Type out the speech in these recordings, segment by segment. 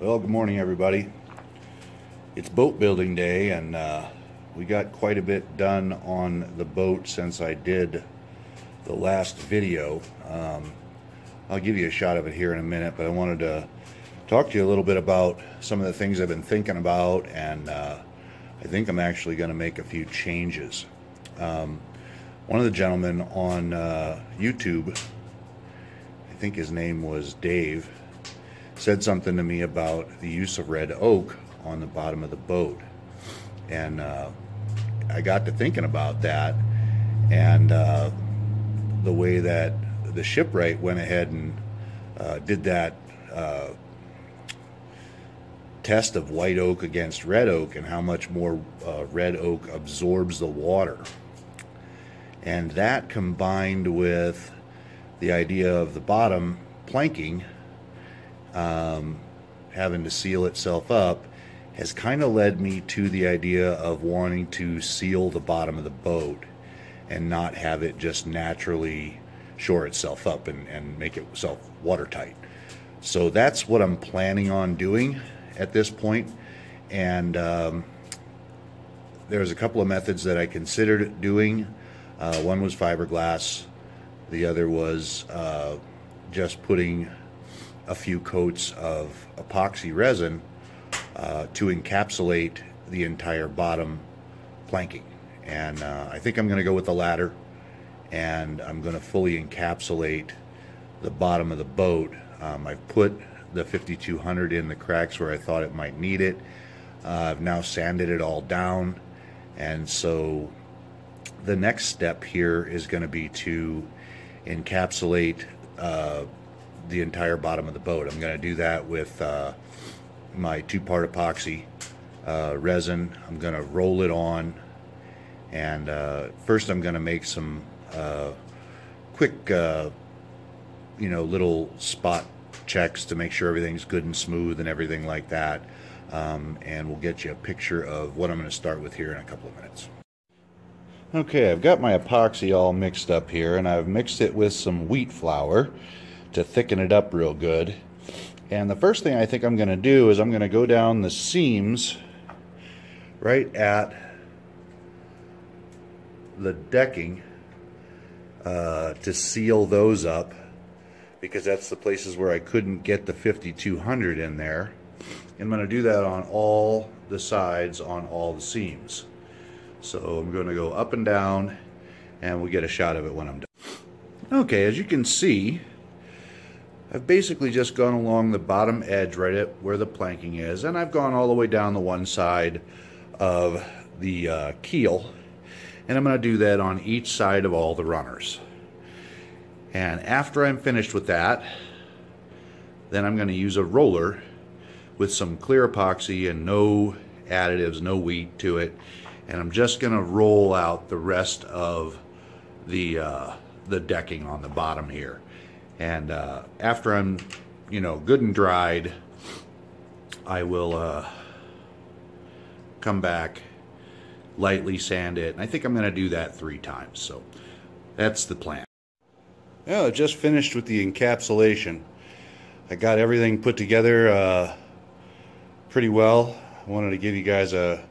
Well, good morning, everybody. It's boat building day, and uh, we got quite a bit done on the boat since I did the last video. Um, I'll give you a shot of it here in a minute, but I wanted to talk to you a little bit about some of the things I've been thinking about, and uh, I think I'm actually going to make a few changes. Um, one of the gentlemen on uh, YouTube, I think his name was Dave, said something to me about the use of red oak on the bottom of the boat. And uh, I got to thinking about that and uh, the way that the shipwright went ahead and uh, did that uh, test of white oak against red oak and how much more uh, red oak absorbs the water. And that combined with the idea of the bottom planking um, having to seal itself up has kind of led me to the idea of wanting to seal the bottom of the boat and not have it just naturally shore itself up and, and make itself watertight. So that's what I'm planning on doing at this point. And um, there's a couple of methods that I considered doing. Uh, one was fiberglass. The other was uh, just putting a few coats of epoxy resin uh, to encapsulate the entire bottom planking. And uh, I think I'm going to go with the latter and I'm going to fully encapsulate the bottom of the boat. Um, I've put the 5200 in the cracks where I thought it might need it. Uh, I've now sanded it all down and so the next step here is going to be to encapsulate uh, the entire bottom of the boat. I'm going to do that with uh, my two-part epoxy uh, resin. I'm going to roll it on and uh, first I'm going to make some uh, quick uh, you know little spot checks to make sure everything's good and smooth and everything like that um, and we'll get you a picture of what I'm going to start with here in a couple of minutes. Okay, I've got my epoxy all mixed up here and I've mixed it with some wheat flour to thicken it up real good. And the first thing I think I'm going to do is I'm going to go down the seams right at the decking uh, to seal those up because that's the places where I couldn't get the 5200 in there. I'm going to do that on all the sides on all the seams. So I'm going to go up and down and we'll get a shot of it when I'm done. Okay, as you can see, I've basically just gone along the bottom edge right at where the planking is and I've gone all the way down the one side of the uh, keel and I'm going to do that on each side of all the runners. And after I'm finished with that, then I'm going to use a roller with some clear epoxy and no additives, no wheat to it. And I'm just going to roll out the rest of the, uh, the decking on the bottom here. And uh, after I'm, you know, good and dried, I will uh, come back, lightly sand it. And I think I'm going to do that three times. So that's the plan. Well, I just finished with the encapsulation. I got everything put together uh, pretty well. I wanted to give you guys a,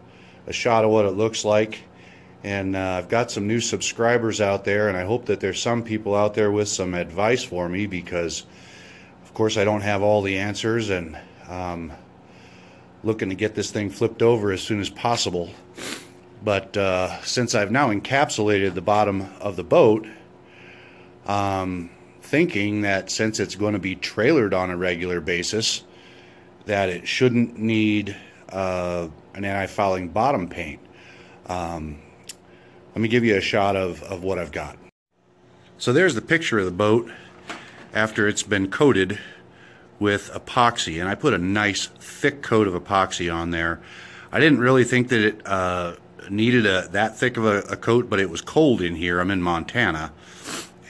a shot of what it looks like and uh, I've got some new subscribers out there and I hope that there's some people out there with some advice for me because of course I don't have all the answers and um, looking to get this thing flipped over as soon as possible. But uh, since I've now encapsulated the bottom of the boat um, thinking that since it's going to be trailered on a regular basis that it shouldn't need uh, an anti-fouling bottom paint. Um, let me give you a shot of, of what I've got. So there's the picture of the boat after it's been coated with epoxy. And I put a nice thick coat of epoxy on there. I didn't really think that it uh, needed a, that thick of a, a, coat, but it was cold in here. I'm in Montana.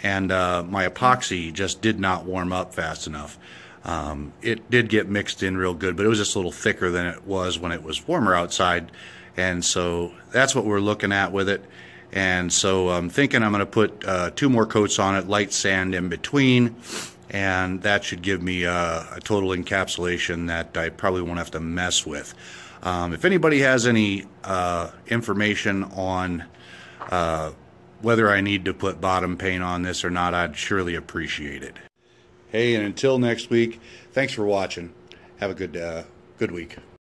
And uh, my epoxy just did not warm up fast enough. Um, it did get mixed in real good, but it was just a little thicker than it was when it was warmer outside. And so that's what we're looking at with it. And so I'm thinking I'm going to put uh, two more coats on it, light sand in between, and that should give me a, a total encapsulation that I probably won't have to mess with. Um, if anybody has any uh, information on uh, whether I need to put bottom paint on this or not, I'd surely appreciate it. Hey, and until next week, thanks for watching. Have a good uh, good week.